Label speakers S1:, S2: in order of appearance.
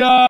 S1: Yeah.